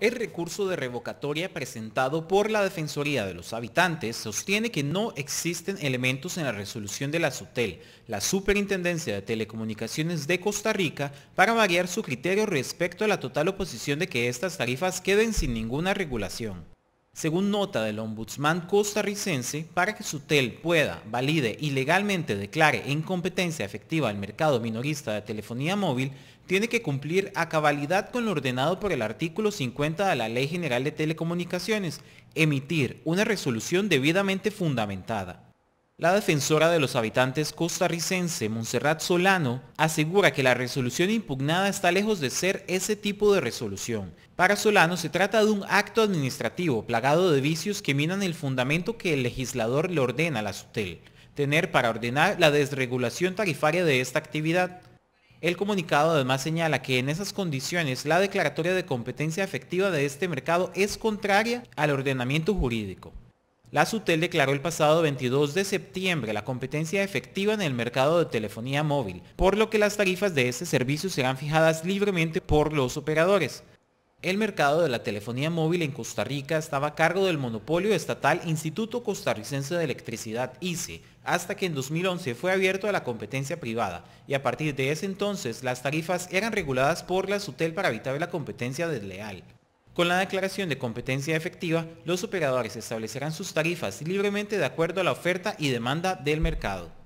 El recurso de revocatoria presentado por la Defensoría de los Habitantes sostiene que no existen elementos en la resolución de la SUTEL, la Superintendencia de Telecomunicaciones de Costa Rica, para variar su criterio respecto a la total oposición de que estas tarifas queden sin ninguna regulación. Según nota del ombudsman costarricense, para que SUTEL pueda, valide y legalmente declare incompetencia efectiva al mercado minorista de telefonía móvil, tiene que cumplir a cabalidad con lo ordenado por el artículo 50 de la Ley General de Telecomunicaciones, emitir una resolución debidamente fundamentada. La defensora de los habitantes costarricense, Montserrat Solano, asegura que la resolución impugnada está lejos de ser ese tipo de resolución. Para Solano se trata de un acto administrativo plagado de vicios que minan el fundamento que el legislador le ordena a la SUTEL, tener para ordenar la desregulación tarifaria de esta actividad. El comunicado además señala que en esas condiciones la declaratoria de competencia efectiva de este mercado es contraria al ordenamiento jurídico. La SUTEL declaró el pasado 22 de septiembre la competencia efectiva en el mercado de telefonía móvil, por lo que las tarifas de este servicio serán fijadas libremente por los operadores. El mercado de la telefonía móvil en Costa Rica estaba a cargo del monopolio estatal Instituto Costarricense de Electricidad, ICE, hasta que en 2011 fue abierto a la competencia privada, y a partir de ese entonces las tarifas eran reguladas por la SUTEL para evitar la competencia desleal. Con la declaración de competencia efectiva, los operadores establecerán sus tarifas libremente de acuerdo a la oferta y demanda del mercado.